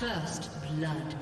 First blood.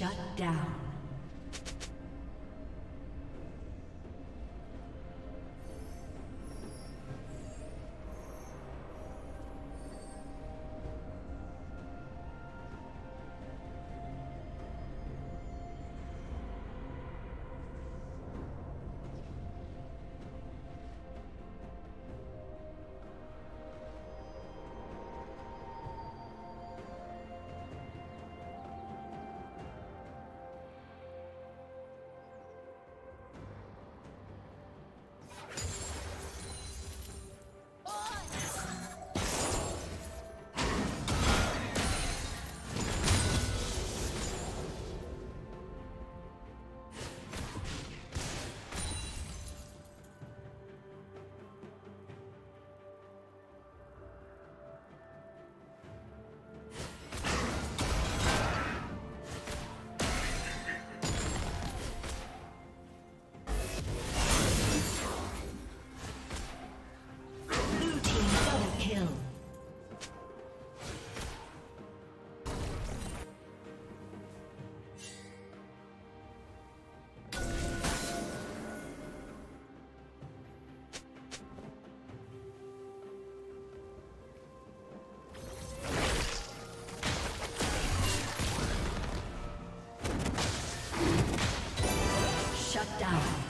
Shut down. Blue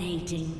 Dominating.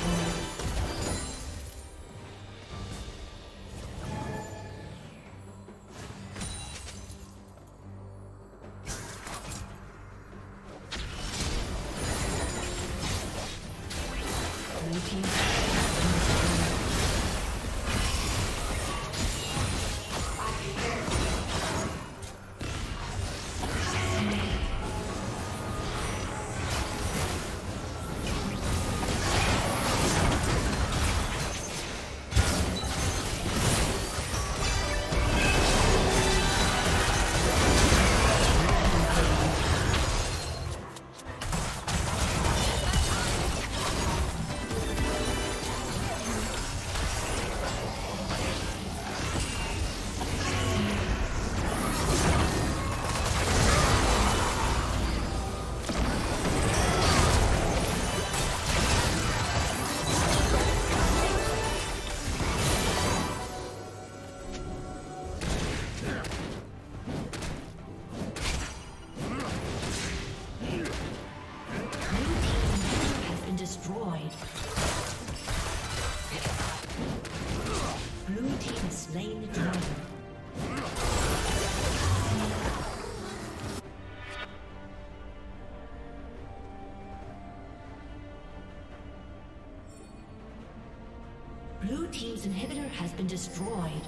been destroyed.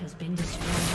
Has been destroyed.